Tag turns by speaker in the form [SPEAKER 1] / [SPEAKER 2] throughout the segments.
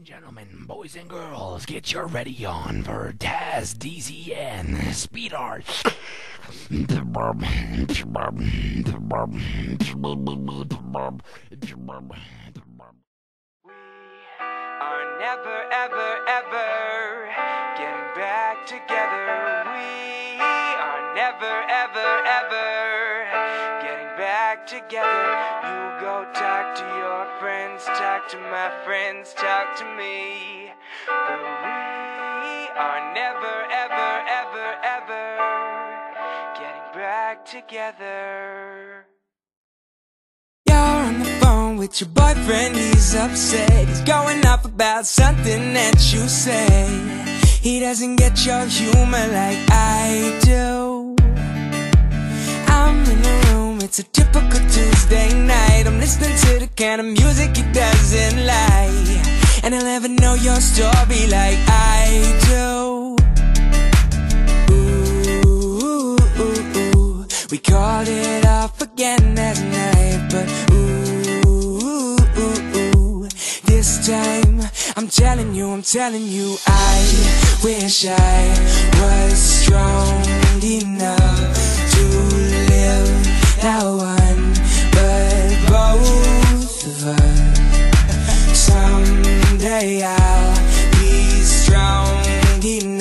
[SPEAKER 1] and gentlemen, boys and girls, get your ready on for TazzDzn Speed Art.
[SPEAKER 2] We are never, ever, ever getting back together. We are never, ever, back together. You go talk to your friends, talk to my friends, talk to me. But we are never, ever, ever, ever getting back together. You're on the phone with your boyfriend, he's upset. He's going off about something that you say. He doesn't get your humor like I do. I'm in the room, it's a typical Tuesday night. I'm listening to the kind of music he doesn't like. And I'll never know your story like I do. Ooh, we called it off again that night, but ooh, this time I'm telling you, I'm telling you, I wish I was I'll be strong live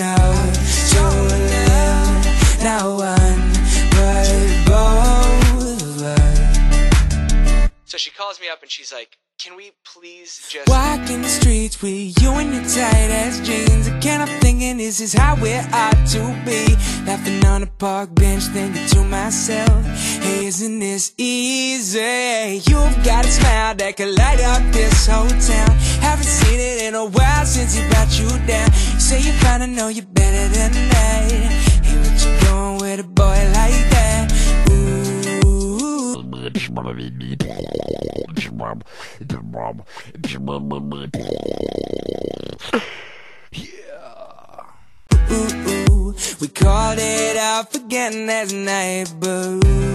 [SPEAKER 2] that one, but both of us.
[SPEAKER 3] So she calls me up and she's like, "Can we please just?"
[SPEAKER 2] Walking the streets with you in your tight ass jeans. I can't help thinking this is how it ought to be. Laughing on a park bench, thinking to myself, hey, isn't this easy? You've got a smile that could light up this whole town. I haven't seen it in a while since he brought you down. You say you kinda know you're better than that. Hey, what you doing with a boy like that? Ooh. ooh, ooh. We called it off again last night, but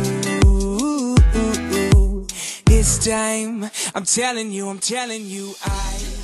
[SPEAKER 2] time I'm telling you, I'm telling you, I.